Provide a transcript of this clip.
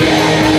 Yeah.